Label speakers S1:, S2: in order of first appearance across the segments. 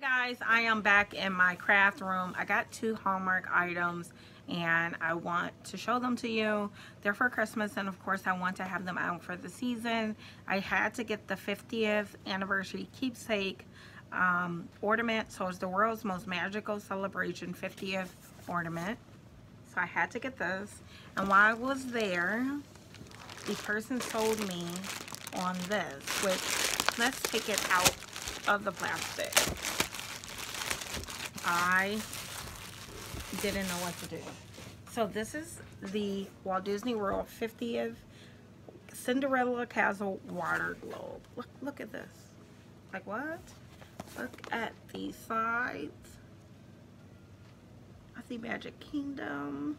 S1: Hi guys, I am back in my craft room. I got two Hallmark items and I want to show them to you. They're for Christmas and of course I want to have them out for the season. I had to get the 50th anniversary keepsake um, ornament. So it's the world's most magical celebration 50th ornament. So I had to get this. And while I was there, the person sold me on this, which let's take it out of the plastic. I didn't know what to do. So this is the Walt Disney World 50th Cinderella Castle water globe. Look, look at this. Like what? Look at these sides. I see Magic Kingdom.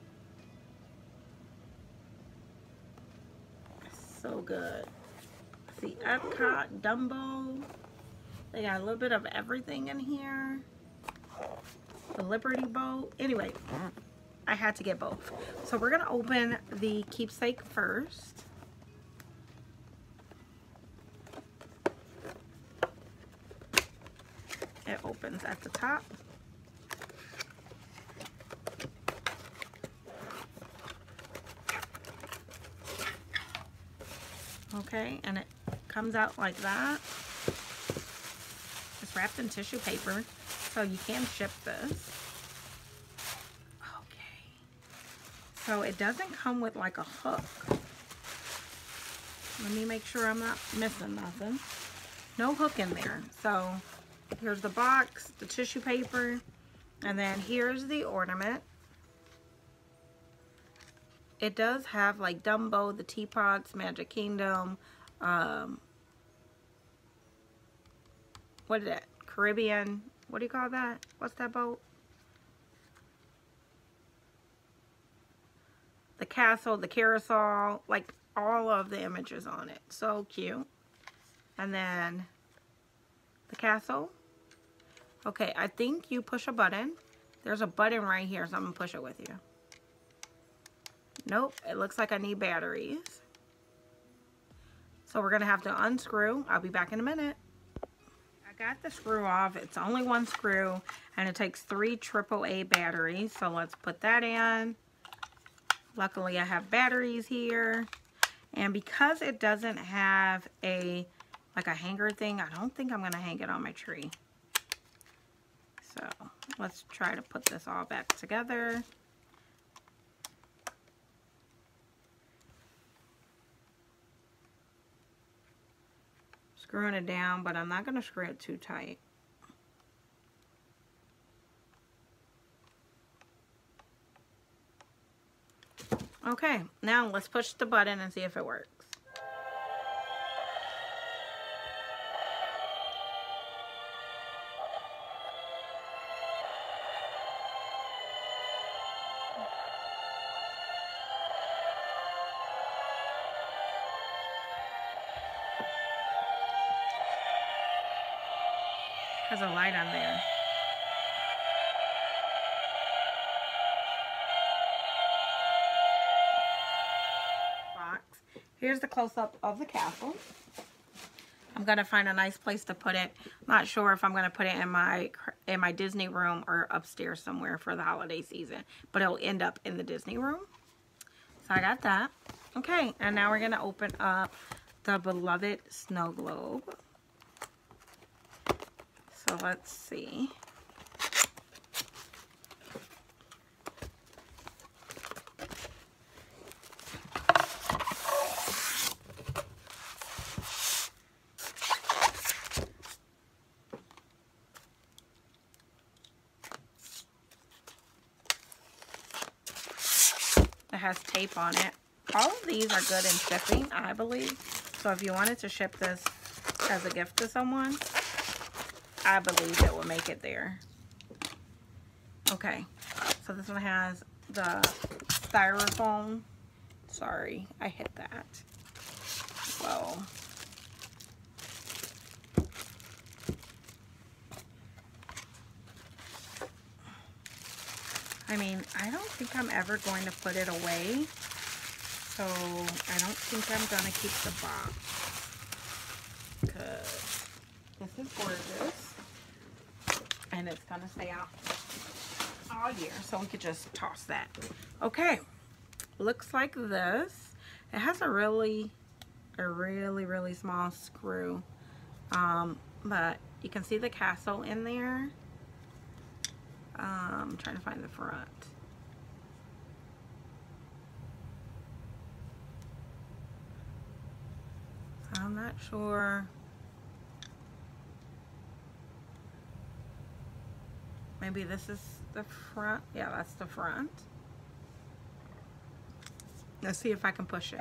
S1: So good. I see Epcot, Dumbo. They got a little bit of everything in here. The Liberty Boat. Anyway, I had to get both. So we're going to open the keepsake first. It opens at the top. Okay, and it comes out like that. It's wrapped in tissue paper, so you can ship this. Okay. So it doesn't come with like a hook. Let me make sure I'm not missing nothing. No hook in there. So here's the box, the tissue paper, and then here's the ornament. It does have like Dumbo, the teapots, Magic Kingdom, um, what is that? Caribbean, what do you call that? What's that boat? The castle, the carousel, like all of the images on it. So cute. And then the castle. Okay, I think you push a button. There's a button right here, so I'm going to push it with you. Nope, it looks like I need batteries. So we're going to have to unscrew. I'll be back in a minute. Got the screw off. It's only one screw and it takes three AAA batteries. So let's put that in. Luckily I have batteries here. And because it doesn't have a like a hanger thing, I don't think I'm going to hang it on my tree. So let's try to put this all back together. Screwing it down, but I'm not going to screw it too tight. Okay, now let's push the button and see if it works. Has a light on there. Box. Here's the close-up of the castle. I'm gonna find a nice place to put it. Not sure if I'm gonna put it in my in my Disney room or upstairs somewhere for the holiday season, but it'll end up in the Disney room. So I got that. Okay, and now we're gonna open up the beloved snow globe. So let's see. It has tape on it. All of these are good in shipping, I believe. So if you wanted to ship this as a gift to someone, I believe it will make it there. Okay, so this one has the styrofoam. Sorry, I hit that. So, I mean, I don't think I'm ever going to put it away. So, I don't think I'm going to keep the box. Because this is gorgeous. And it's gonna stay out all year. So we could just toss that. Okay, looks like this. It has a really, a really, really small screw. Um, but you can see the castle in there. Um, I'm trying to find the front. I'm not sure. Maybe this is the front. Yeah, that's the front. Let's see if I can push it.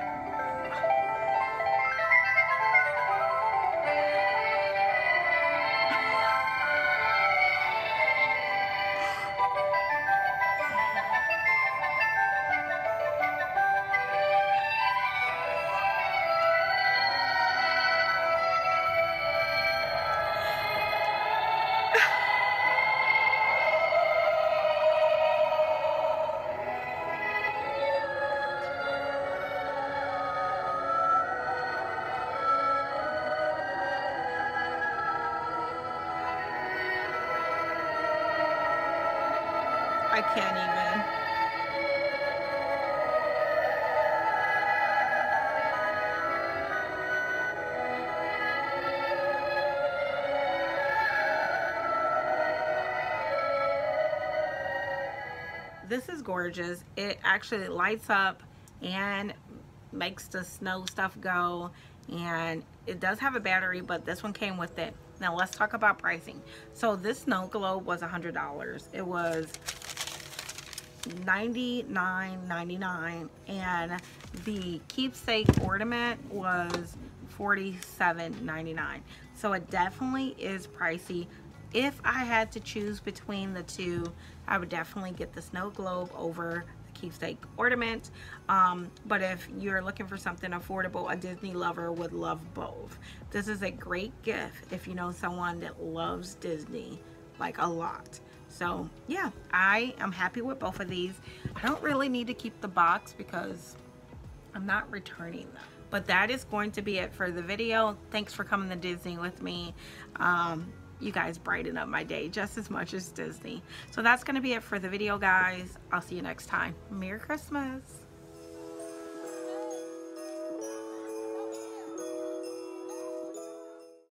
S1: I can't even. This is gorgeous. It actually lights up and makes the snow stuff go and it does have a battery but this one came with it now let's talk about pricing so this snow globe was a hundred dollars it was 99.99 and the keepsake ornament was 47.99 so it definitely is pricey. If I had to choose between the two I would definitely get the snow globe over the keepsake ornament. Um, but if you're looking for something affordable a Disney lover would love both. This is a great gift if you know someone that loves Disney like a lot so yeah, I am happy with both of these. I don't really need to keep the box because I'm not returning them. But that is going to be it for the video. Thanks for coming to Disney with me. Um, you guys brighten up my day just as much as Disney. So that's going to be it for the video, guys. I'll see you next time. Merry Christmas.